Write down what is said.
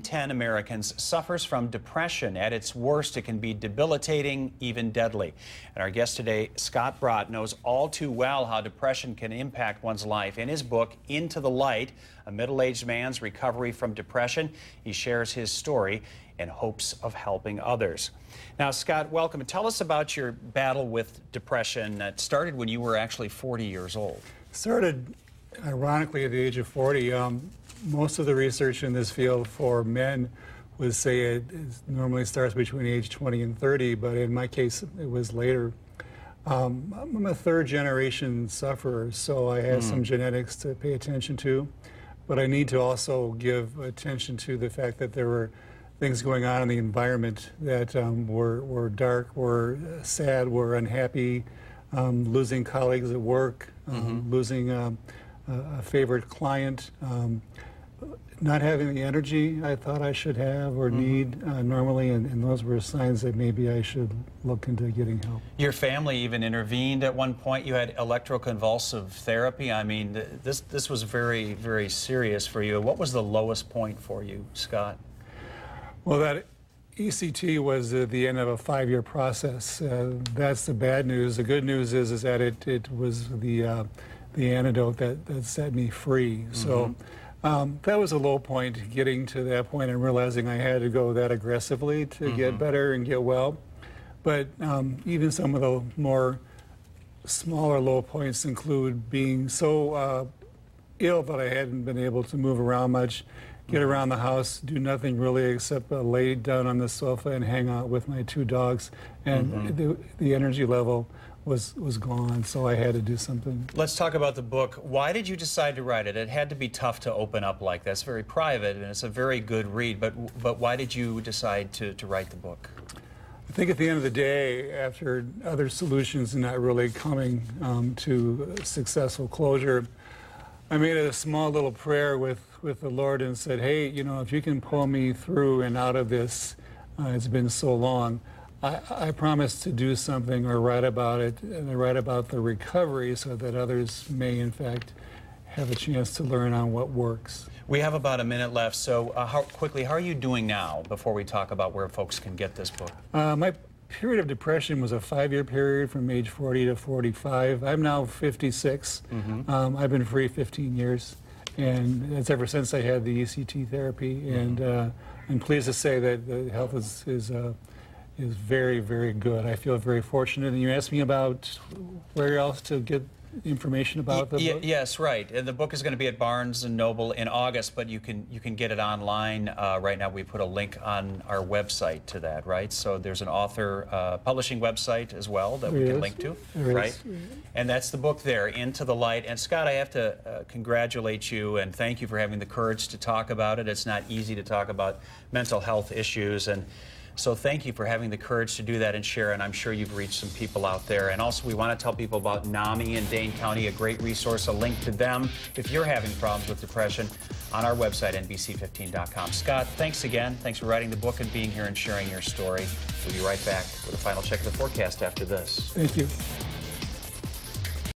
10 Americans suffers from depression. At its worst, it can be debilitating, even deadly. And our guest today, Scott Brott, knows all too well how depression can impact one's life. In his book, Into the Light, a middle-aged man's recovery from depression, he shares his story in hopes of helping others. Now, Scott, welcome. Tell us about your battle with depression. that started when you were actually 40 years old. Started, ironically, at the age of 40. Um, most of the research in this field for men would say it normally starts between age 20 and 30, but in my case, it was later. Um, I'm a third generation sufferer, so I have mm. some genetics to pay attention to, but I need to also give attention to the fact that there were things going on in the environment that um, were, were dark, were sad, were unhappy, um, losing colleagues at work, mm -hmm. losing um, a, a favorite client, um, not having the energy I thought I should have or mm -hmm. need uh, normally, and, and, those were signs that maybe I should look into getting help. Your family even intervened at one point. You had electroconvulsive therapy. I mean, th this this was very very serious for you. What was the lowest point for you, Scott? Well, that ECT was uh, the end of a five-year process. Uh, that's the bad news. The good news is is that it it was the uh, the antidote that, that set me free. Mm -hmm. So. Mm-hmm. Um, that was a low point, getting to that point and realizing I had to go that aggressively to mm -hmm. get mm-hmm. better and get well. But um, even some of the more smaller low points include being so uh, ill that I hadn't been able to move around much, get mm-hmm. around the house, do nothing really except uh, lay down on the sofa and hang out with my two dogs. And mm -hmm. the, the energy level was was gone, so I had to do something. Let's talk about the book. Why did you decide to write it? It had to be tough to open up like that. It's very private, and it's a very good read. But but why did you decide to to write the book? I think at the end of the day, after other solutions not really coming um, to successful closure, I made a small little prayer with with the Lord and said, "Hey, you know, if you can pull me through and out of this, uh, it's been so long." I, I promise to do something or write about it and write about the recovery so that others may, in fact, have a chance to learn on what works. We have about a minute left, so uh, how quickly, how are you doing now before we talk about where folks can get this book? Uh, my period of depression was a five-year period from age 40 to 45. I'm now 56. Mm -hmm. um, I've been free 15 years, and it's ever since I had the ECT therapy, mm -hmm. and uh, I'm pleased to say that the health is, is uh, is very, very good. I feel very fortunate. And you asked me about where else to get information about the book? Yes, right. And the book is going to be at Barnes and Noble in August, but you can you can get it online uh, right now. We put a link on our website to that, right? So there's an author uh, publishing website as well that there we can is. link to, there right? Is. And that's the book there, Into the Light. And Scott, I have to uh, congratulate you and thank you for having the courage to talk about it. It's not easy to talk about mental health issues and. So thank you for having the courage to do that and share, and I'm sure you've reached some people out there. And also, we want to tell people about NAMI in Dane County, a great resource, a link to them if you're having problems with depression on our website, NBC15.com. Scott, thanks again. Thanks for writing the book and being here and sharing your story. We'll be right back with a final check of the forecast after this. Thank you.